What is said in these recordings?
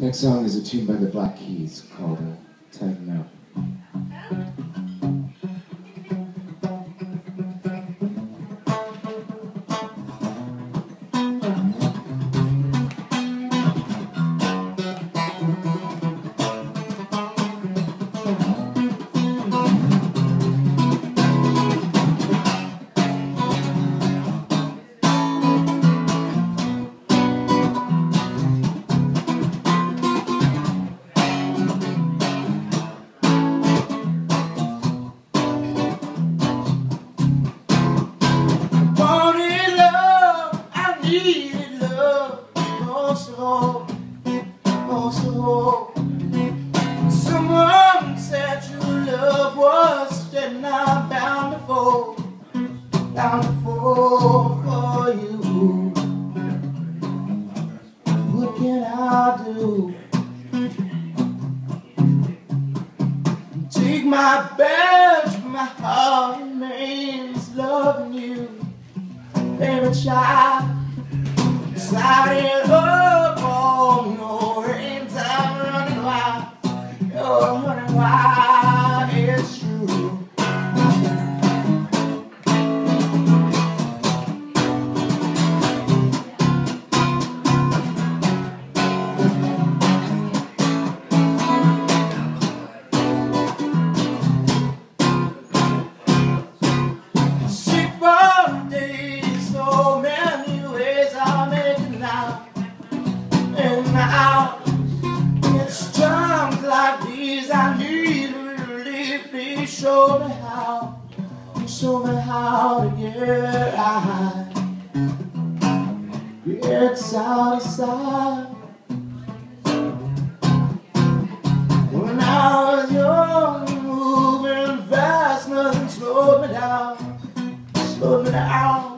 Next song is a tune by the Black Keys called fall for you. What can I do? Take my badge, my heart remains loving you baby child Sliding up on your hands I'm running wild You're running wild, show me how, show me how to get high. Get out of sight. When I was young, moving fast, nothing slowed me down slowed me down.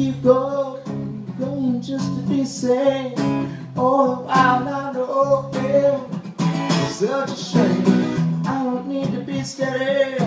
Keep going, going just to be sane. All the while I know it's such a shame. I don't need to be steady,